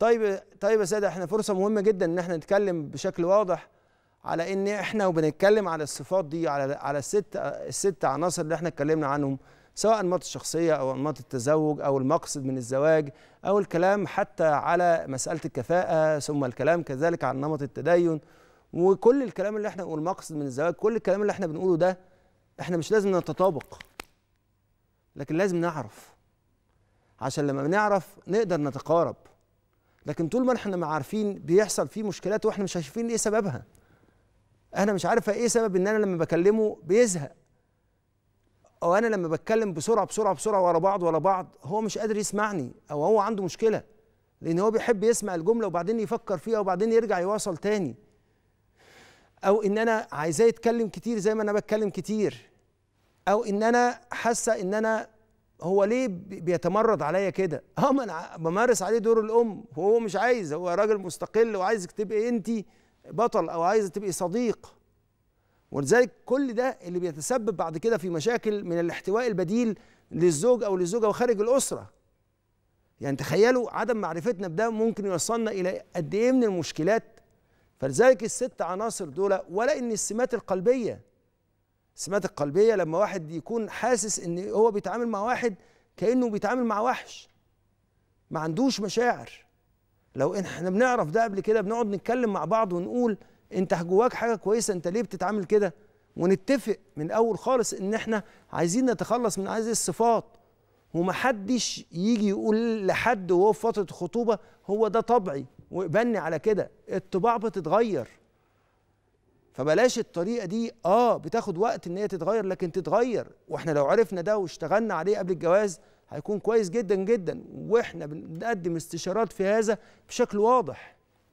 طيب طيب يا سادة إحنا فرصة مهمة جدا إن إحنا نتكلم بشكل واضح على إن إحنا وبنتكلم على الصفات دي على على الست الست عناصر اللي إحنا اتكلمنا عنهم سواء أنماط الشخصية أو أنماط التزوج أو المقصد من الزواج أو الكلام حتى على مسألة الكفاءة ثم الكلام كذلك عن نمط التدين. وكل الكلام اللي إحنا والمقصد من الزواج كل الكلام اللي إحنا بنقوله ده إحنا مش لازم نتطابق لكن لازم نعرف. عشان لما بنعرف نقدر نتقارب. لكن طول ما إحنا ما عارفين بيحصل فيه مشكلات وإحنا مش عارفين إيه سببها. أنا مش عارفة إيه سبب إن أنا لما بكلمه بيزهق. أو أنا لما بتكلم بسرعة بسرعة بسرعة ورا بعض ورا بعض هو مش قادر يسمعني أو هو عنده مشكلة. لأن هو بيحب يسمع الجملة وبعدين يفكر فيها وبعدين يرجع يواصل تاني. أو إن أنا عايزاه يتكلم كتير زي ما أنا بتكلم كتير. أو إن أنا حاسة إن أنا هو ليه بيتمرد عليا كده؟ آه ما أنا بمارس عليه دور الأم وهو مش عايز هو راجل مستقل وعايزك تبقي انت بطل أو عايزه تبقي صديق. ولذلك كل ده اللي بيتسبب بعد كده في مشاكل من الاحتواء البديل للزوج أو للزوجة وخارج الأسرة. يعني تخيلوا عدم معرفتنا بده ممكن يوصلنا إلى قد إيه من المشكلات. فلذلك الست عناصر دول ولا إن السمات القلبية السمات القلبية لما واحد يكون حاسس إن هو بيتعامل مع واحد كأنه بيتعامل مع وحش. ما عندوش مشاعر. لو إحنا بنعرف ده قبل كده بنقعد نتكلم مع بعض ونقول أنت جواك حاجة كويسة أنت ليه بتتعامل كده؟ ونتفق من الأول خالص إن إحنا عايزين نتخلص من هذه الصفات. ومحدش يجي يقول لحد وهو في فترة الخطوبة هو ده طبعي. ويقبلني على كده. الطباع بتتغير. فبلاش الطريقة دي آه بتاخد وقت إن هي تتغير لكن تتغير. وإحنا لو عرفنا ده واشتغلنا عليه قبل الجواز هيكون كويس جدا جدا. وإحنا بنقدم استشارات في هذا بشكل واضح.